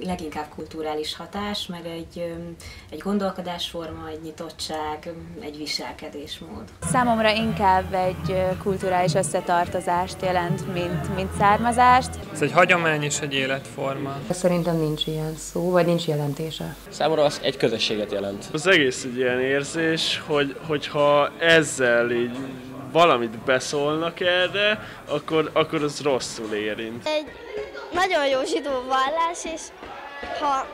leginkább kulturális hatás, meg egy, egy gondolkodásforma, egy nyitottság, egy viselkedésmód. Számomra inkább egy kulturális összetartozást jelent, mint, mint származást. Ez egy hagyomány és egy életforma. Szerintem nincs ilyen szó, vagy nincs jelentése. Számomra az egy közösséget jelent. Az egész egy ilyen érzés, hogy, hogyha ezzel így valamit beszólnak erre, akkor, akkor az rosszul érint. Egy nagyon jó zsidó vallás, és ha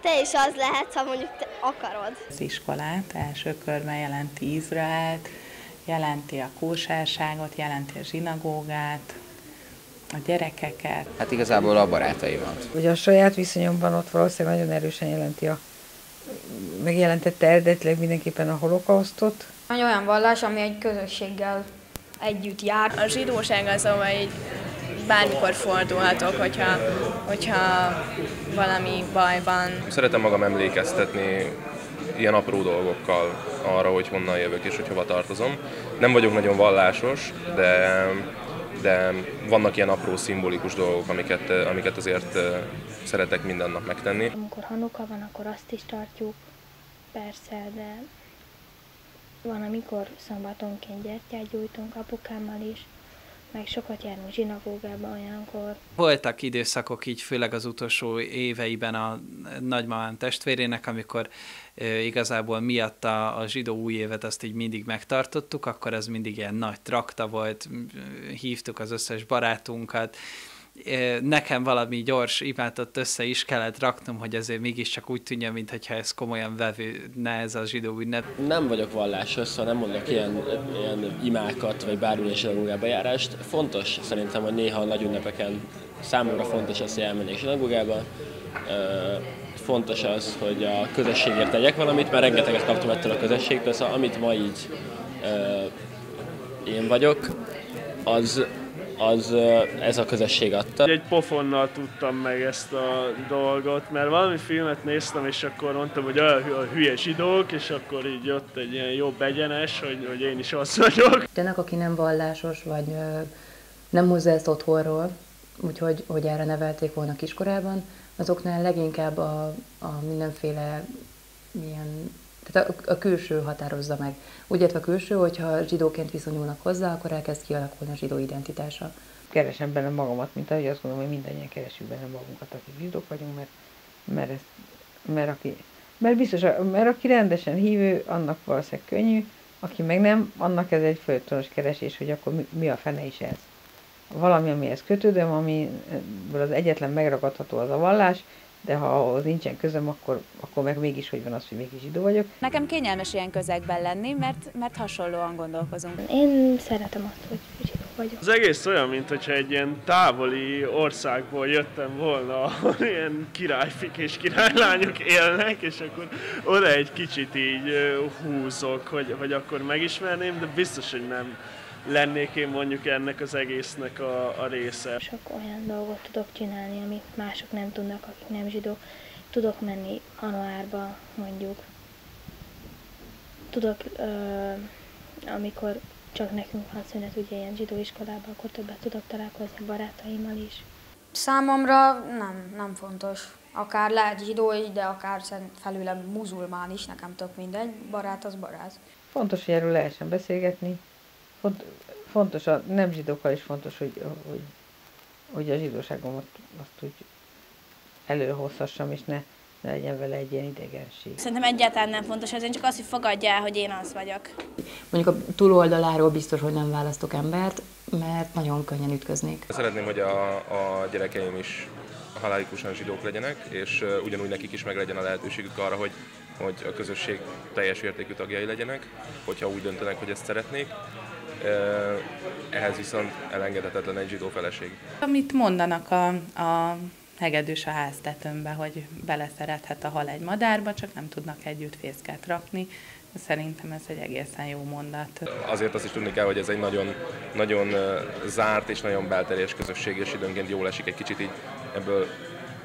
te is az lehetsz, ha mondjuk te akarod. Az iskolát első körben jelenti Izraelt, jelenti a kósárságot, jelenti a zsinagógát, a gyerekeket. Hát igazából a barátaimat. Ugye a saját viszonyomban ott valószínűleg nagyon erősen jelenti a megjelentette eredetileg mindenképpen a holokausztot. Egy olyan vallás, ami egy közösséggel együtt jár. A zsidóság az, ahol egy bármikor fordulhatok, hogyha, hogyha valami baj van. Szeretem magam emlékeztetni ilyen apró dolgokkal arra, hogy honnan jövök és hogy hova tartozom. Nem vagyok nagyon vallásos, de, de vannak ilyen apró szimbolikus dolgok, amiket, amiket azért szeretek minden nap megtenni. Amikor Hanuka van, akkor azt is tartjuk, persze, de van, amikor szombatonként gyertyát gyújtunk apukámmal is, meg sokat járunk zsinagógába olyankor. Voltak időszakok így, főleg az utolsó éveiben a nagymamám testvérének, amikor igazából miatta a zsidó új évet azt így mindig megtartottuk, akkor ez mindig ilyen nagy trakta volt, hívtuk az összes barátunkat, nekem valami gyors imádott össze is kellett raknom, hogy azért mégiscsak úgy tűnjön, mintha ez komolyan vevődne ez a zsidó ünnep. Nem vagyok vallásos, szóval nem mondok ilyen, ilyen imákat, vagy bármilyen zsinagógába járást. Fontos szerintem, hogy néha a nagy ünnepeken számomra fontos az, hogy elmennék zsinagógába. Fontos az, hogy a közösségért tegyek valamit, mert rengeteget kaptam ettől a közösségtől, szóval amit ma így én vagyok, az az ez a közösség adta. Egy pofonnal tudtam meg ezt a dolgot, mert valami filmet néztem, és akkor mondtam, hogy a, a hülye zsidók, és akkor így jött egy ilyen jobb egyenes, hogy, hogy én is az vagyok. Tényleg, aki nem vallásos, vagy nem hozza ezt otthonról, úgyhogy hogy erre nevelték volna kiskorában, azoknál leginkább a, a mindenféle ilyen tehát a, a külső határozza meg. Úgy értve a külső, hogyha zsidóként viszonyulnak hozzá, akkor elkezd kialakulni a zsidó identitása. Keresem benne magamat, mint ahogy azt gondolom, hogy mindannyian keresünk benne magunkat, akik zsidók vagyunk, mert, mert, ez, mert, aki, mert biztos, mert aki rendesen hívő, annak valószínűleg könnyű, aki meg nem, annak ez egy folytonos keresés, hogy akkor mi, mi a fene is ez. Valami, amihez kötődöm, amiből az egyetlen megragadható az a vallás, de ha ahhoz nincsen közöm, akkor, akkor meg mégis hogy van az, hogy mégis zsidó vagyok. Nekem kényelmes ilyen közegben lenni, mert, mert hasonlóan gondolkozunk. Én szeretem azt, hogy zsidó vagyok. Az egész olyan, mint hogyha egy ilyen távoli országból jöttem volna, ahol ilyen királyfik és királylányok élnek, és akkor oda egy kicsit így húzok, hogy, hogy akkor megismerném, de biztos, hogy nem lennék én mondjuk ennek az egésznek a, a része. Sok olyan dolgot tudok csinálni, amit mások nem tudnak, akik nem zsidók. Tudok menni Anuárba mondjuk. Tudok, ö, amikor csak nekünk van szünet, ugye ilyen zsidó iskolában, akkor többet tudok találkozni barátaimmal is. Számomra nem, nem fontos. Akár lehet zsidó de akár felülem muzulmán is, nekem tök mindegy, barát az barát. Fontos, hogy erről lehessen beszélgetni, Font, fontos, a nem zsidókkal is fontos, hogy, hogy, hogy a zsidóságomat azt úgy előhozhassam, és ne, ne legyen vele egy ilyen idegenség. Szerintem egyáltalán nem fontos ez, én csak azt, hogy fogadja el, hogy én az vagyok. Mondjuk a túloldaláról biztos, hogy nem választok embert, mert nagyon könnyen ütköznék. Szeretném, hogy a, a gyerekeim is halálikusan zsidók legyenek, és ugyanúgy nekik is meg legyen a lehetőségük arra, hogy hogy a közösség teljes értékű tagjai legyenek, hogyha úgy döntenek, hogy ezt szeretnék ehhez viszont elengedhetetlen egy zsidó feleség. Amit mondanak a, a hegedűs a háztetőmbe, hogy beleszerethet a hal egy madárba, csak nem tudnak együtt fészket rakni. Szerintem ez egy egészen jó mondat. Azért azt is tudni kell, hogy ez egy nagyon, nagyon zárt és nagyon belterjes közösség, és időnként jól esik egy kicsit így ebből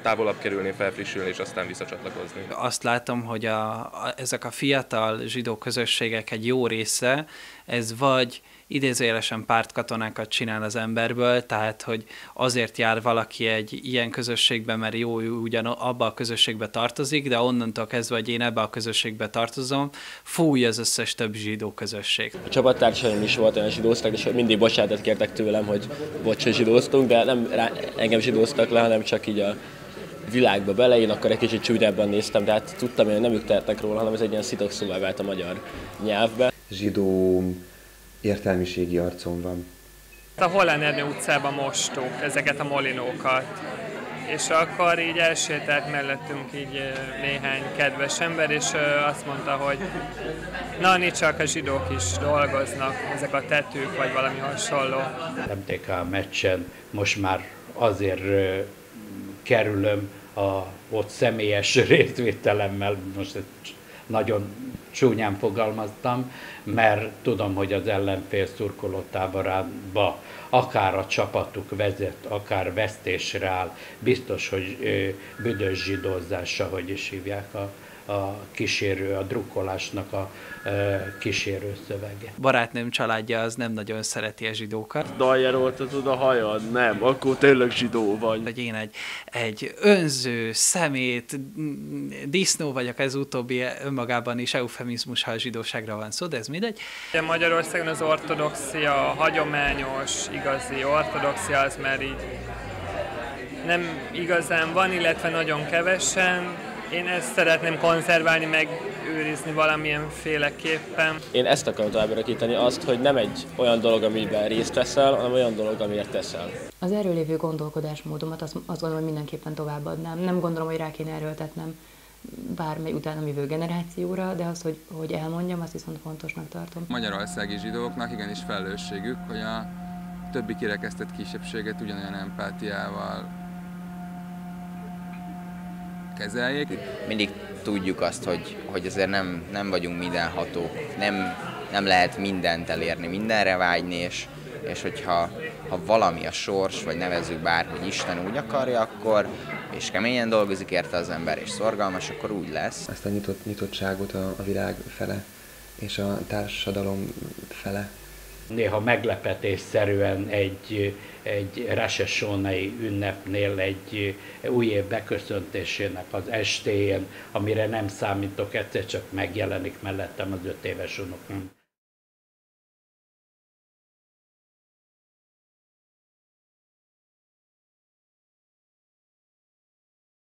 távolabb kerülni, felfrissülni, és aztán visszacsatlakozni. Azt látom, hogy a, a, ezek a fiatal zsidó közösségek egy jó része, ez vagy idézőjelesen pártkatonákat csinál az emberből, tehát hogy azért jár valaki egy ilyen közösségbe, mert jó, ugyan abba a közösségbe tartozik, de onnantól kezdve, hogy én ebbe a közösségbe tartozom, fúj az összes több zsidó közösség. A csapattársaim is volt olyan zsidóztak, és mindig bocsánatot kértek tőlem, hogy bocs, hogy zsidóztunk, de nem rá, engem zsidóztak le, hanem csak így a világba bele, én akkor egy kicsit csúnyábban néztem, de hát tudtam, hogy nem ők tehetnek róla, hanem ez egy ilyen szitokszóvá vált a magyar nyelvbe. Zsidó értelmiségi arcon van. A Holland Ernő utcában mostuk ezeket a molinókat, és akkor így elsétált mellettünk így néhány kedves ember, és azt mondta, hogy na, csak a zsidók is dolgoznak, ezek a tetők, vagy valami hasonló. MTK meccsen most már azért kerülöm a ott személyes részvételemmel, most nagyon csúnyán fogalmaztam, mert tudom, hogy az ellenfél szurkolótáborába akár a csapatuk vezet, akár vesztésre áll, biztos, hogy büdös zsidózása, hogy is hívják a, a kísérő, a drukkolásnak a e, kísérő szövege. Barátnőm családja az nem nagyon szereti a zsidókat. Daljeroltatod a hajad? Nem, akkor tényleg zsidó vagy. Hogy én egy, egy önző, szemét, disznó vagyok, ez utóbbi önmagában is eufemizmus, ha a zsidóságra van szó, de ez mindegy. Magyarországon az ortodoxia, a hagyományos, igazi ortodoxia az már így nem igazán van, illetve nagyon kevesen, én ezt szeretném konzerválni, meg őrizni valamilyen féleképpen. Én ezt akarom továbbra azt, hogy nem egy olyan dolog, amiben részt veszel, hanem olyan dolog, amiért teszel. Az erről lévő gondolkodásmódomat azt, azt gondolom, hogy mindenképpen továbbadnám. Nem gondolom, hogy rá kéne erőltetnem bármely utána jövő generációra, de az, hogy, hogy elmondjam, azt viszont fontosnak tartom. Magyarországi zsidóknak igenis felelősségük, hogy a többi kirekesztett kisebbséget ugyanolyan empátiával kezeljék. Mindig tudjuk azt, hogy, hogy azért nem, nem vagyunk mindenhatók, nem, nem lehet mindent elérni, mindenre vágyni, és, és hogyha ha valami a sors, vagy nevezzük bárhogy Isten úgy akarja, akkor és keményen dolgozik érte az ember, és szorgalmas, akkor úgy lesz. Ezt a nyitott, nyitottságot a, a világ fele, és a társadalom fele néha meglepetésszerűen egy, egy Resesónai ünnepnél egy új év beköszöntésének az estéjén, amire nem számítok, egyszer csak megjelenik mellettem az öt éves unokom.